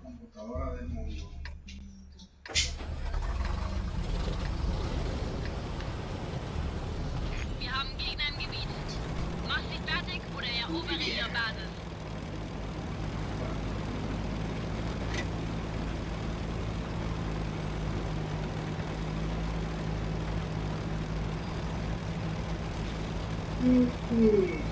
computadora del mundo. Wir haben Gegnern gebietet. Mach dich fertig oder erobere yeah. ihre Basis. Mm-hmm.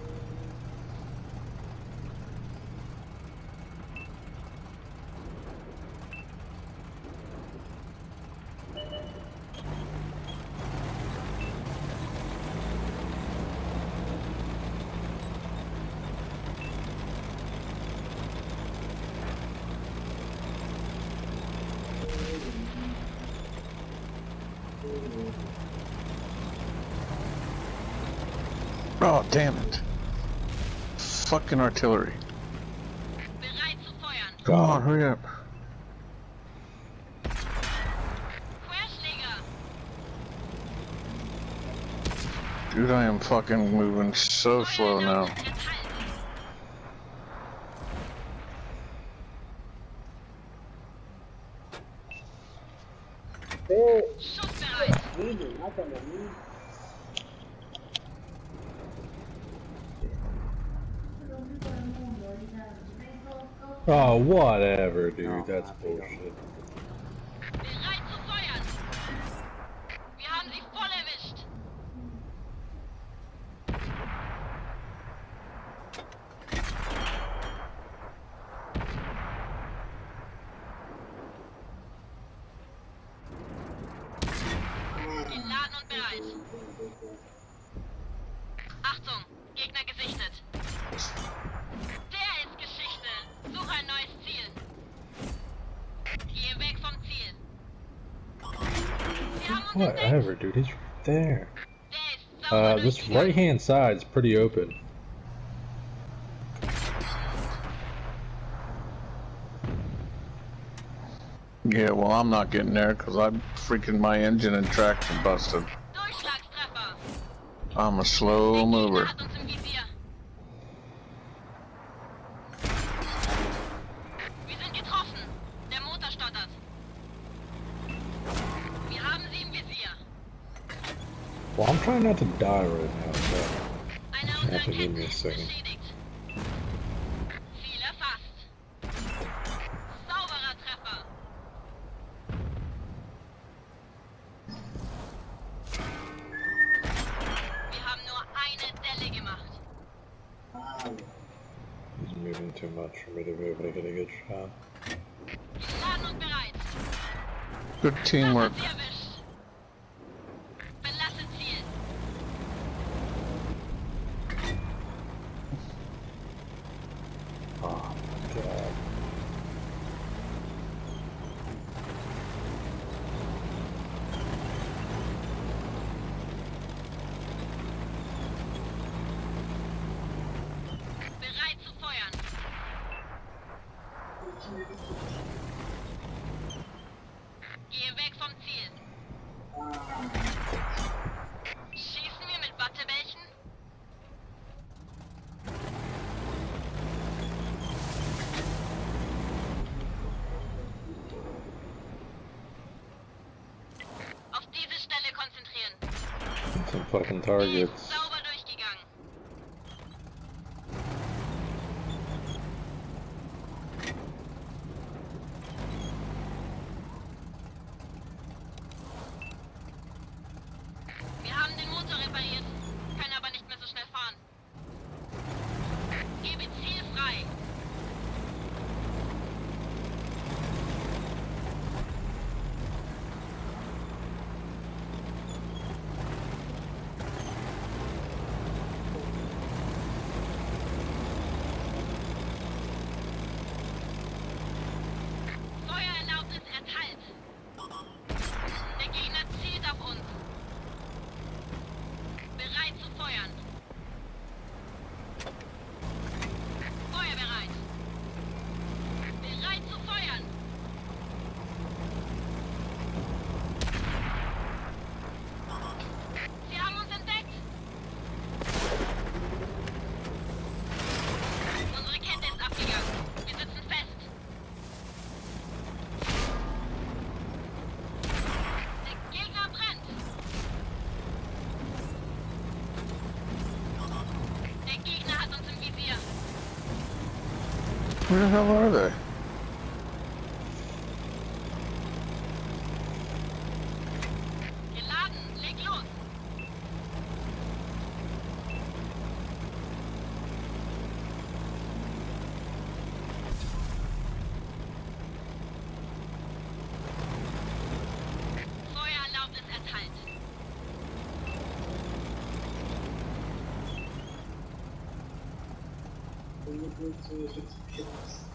Oh, damn it. Fucking artillery. Come on, hurry up. Dude, I am fucking moving so slow now. Oh, whatever, dude. That's bullshit. Bereit zu feuern. Wir haben sie voll erwischt. Geladen und bereit. Achtung, Gegner gesichtet. Whatever, dude. He's right there. Der ist sauber Uh, this right hand side is pretty open. Yeah, well, I'm not getting there because I'm freaking my engine and traction busted. I'm a slow mover. hat uns im Visier. Wir sind getroffen. Der Motor stottert. Wir haben sie im Visier. Well, I'm trying not to die right now, so. Einer unserer Have to give me a second. beschädigt. Ziel erfasst. Sauberer Treffer. Wir haben nur eine Delle gemacht. He's moving too much for me to be able to get a good shot. Geladen und bereit. Good teamwork. Fucking targets. Where the hell are they? не будет 515.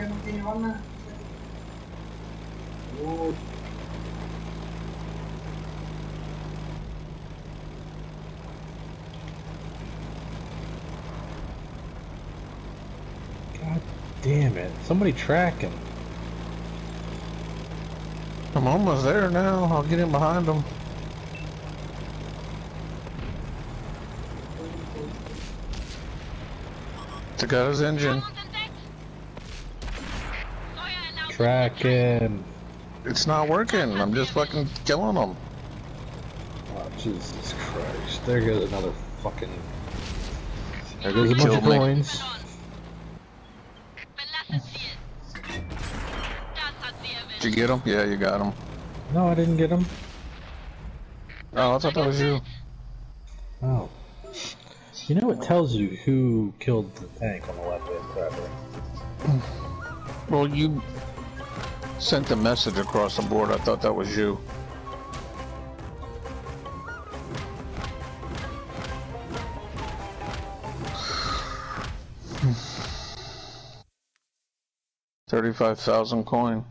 Oh. God damn it. Somebody track him. I'm almost there now. I'll get in behind them. It's a guy's engine. Haben uns entdeckt. Feuererlaubnis Track erteilt. him. It's not working. I'm just fucking killing them. Oh, Jesus Christ. There goes another fucking. There goes a bunch of me. coins. Verloren. Verlasse Ziel. Das hat sie erwischt. Did you get him? Yeah, you got him. No, I didn't get him. Oh, I thought that was you. Oh. You know, it tells you who killed the tank on the left hand tracker. Well, you sent a message across the board. I thought that was you. Thirty-five thousand coin.